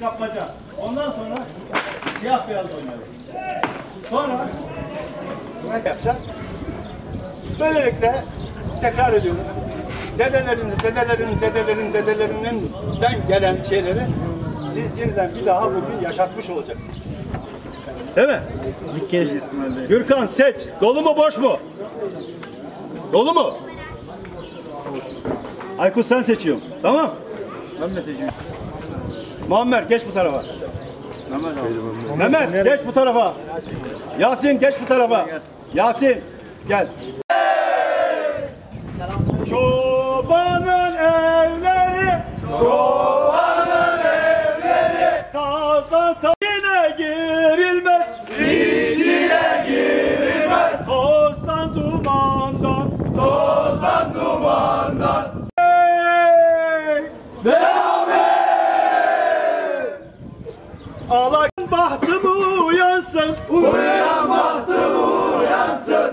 kapmaca. Ondan sonra siyah beyaz oynayalım. Sonra ne yapacağız? Böylelikle tekrar ediyorum. Dedelerin, dedelerin, dedelerin, dedelerinden gelen şeyleri siz yeniden bir daha bugün yaşatmış olacaksınız. Değil mi? Kez İsmail Gürkan seç. Dolu mu boş mu? Dolu mu? Aykut sen seçiyorsun. Tamam. Ben de seçiyorum. Muammer geç bu tarafa. Mehmet geç bu tarafa. Yasin geç bu tarafa. Yasin gel. Çobanın evleri Çobanın evleri Sazdan sayına girilmez İçine girilmez Tozdan dumandan Tozdan dumandan Alak bahtım uyansın. Uyan bahtım uyansın.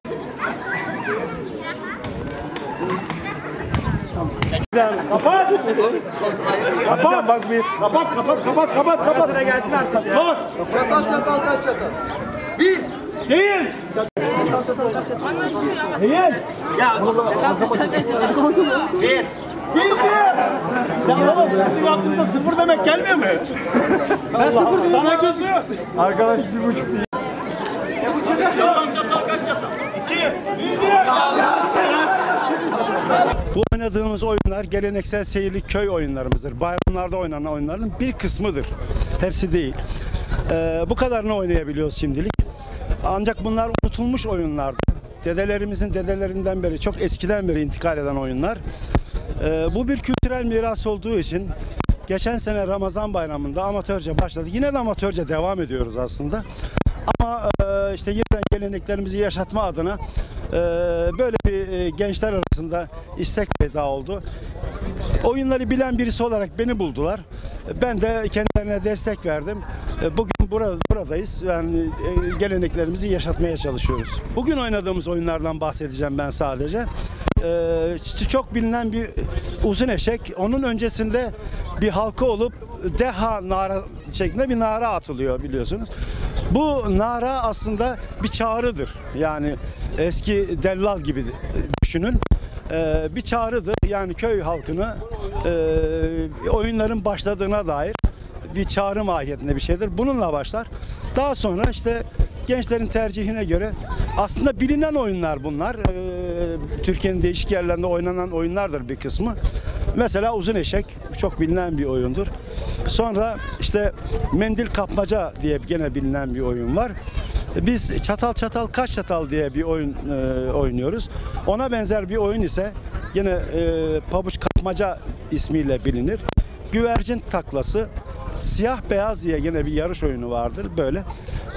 Kapat. Kapat. Bak bir. Kapat, kapat, kapat, kapat, kapat. Sıra gelsin artık. Dur. Çatal çatal kaç çatal? Bir. Değil. Değil. Bir. Bildi. Ya oğlum sizin aklınıza sıfır demek gelmiyor mu hiç? Ben sıfır dedim. Sana gözü. Arkadaş bir buçuk değil. Çatal çatal kaç çatal? İki. Bildi. Bu oynadığımız oyunlar geleneksel seyirli köy oyunlarımızdır. Bayramlarda oynanan oyunların bir kısmıdır. Hepsi değil. Ee, bu kadarını oynayabiliyoruz şimdilik. Ancak bunlar unutulmuş oyunlardı. Dedelerimizin dedelerinden beri, çok eskiden beri intikal eden oyunlar. Ee, bu bir kültürel miras olduğu için geçen sene Ramazan bayramında amatörce başladık. Yine de amatörce devam ediyoruz aslında. Ama e, işte yeniden geleneklerimizi yaşatma adına böyle bir e, gençler arasında istek peyda oldu. Oyunları bilen birisi olarak beni buldular. Ben de kendilerine destek verdim. E, Bugün burada, buradayız. Yani e, geleneklerimizi yaşatmaya çalışıyoruz. Bugün oynadığımız oyunlardan bahsedeceğim ben sadece. E, işte Çok bilinen bir uzun eşek. Onun öncesinde bir halka olup deha nara şeklinde bir nara atılıyor biliyorsunuz. Bu nara aslında bir çağrıdır. Yani eski dellal gibi düşünün. Ee, bir çağrıdır. Yani köy halkını e, oyunların başladığına dair bir çağrı mahiyetinde bir şeydir. Bununla başlar. Daha sonra işte gençlerin tercihine göre aslında bilinen oyunlar bunlar. Ee, Türkiye'nin değişik yerlerinde oynanan oyunlardır bir kısmı. Mesela uzun eşek çok bilinen bir oyundur. Sonra işte mendil kapmaca diye gene bilinen bir oyun var. Biz çatal çatal kaç çatal diye bir oyun e, oynuyoruz. Ona benzer bir oyun ise yine e, pabuç kapmaca ismiyle bilinir. Güvercin taklası, siyah beyaz diye yine bir yarış oyunu vardır böyle.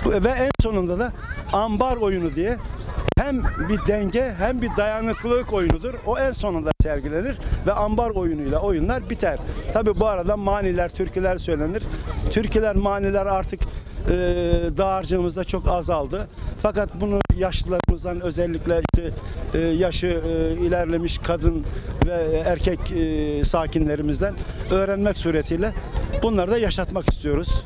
Ve en sonunda da ambar oyunu diye hem bir denge hem bir dayanıklılık oyunudur. O en sonunda sergilenir ve ambar oyunuyla oyunlar biter. Tabi bu arada maniler, türküler söylenir. Türküler, maniler artık e, dağarcığımızda çok azaldı. Fakat bunu yaşlılarımızdan özellikle işte, e, yaşı e, ilerlemiş kadın ve erkek e, sakinlerimizden öğrenmek suretiyle bunları da yaşatmak istiyoruz.